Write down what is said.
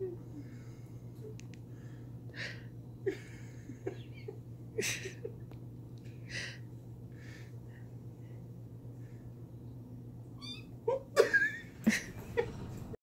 Yeah.